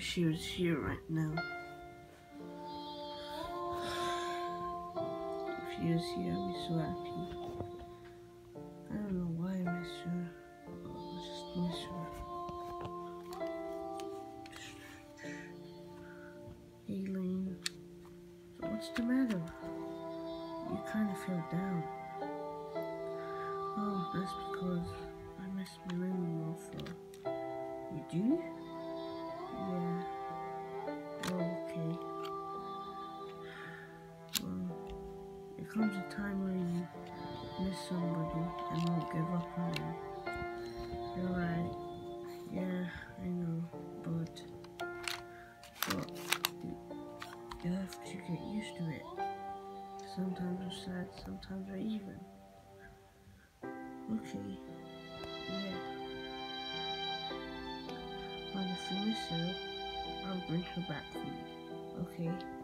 she was here right now. If she was here, I'd be so happy. I don't know why I miss her. I just miss her. Hey, So what's the matter? You kind of feel down. Oh, that's because comes a time where you miss somebody and won't give up on them. You're right. Yeah, I know, but, but you, have to get used to it. Sometimes we're sad, sometimes we're even. Okay. Yeah. Well, if you miss her, I'll bring her back for you. Okay?